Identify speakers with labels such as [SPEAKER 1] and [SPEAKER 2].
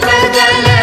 [SPEAKER 1] Christmas.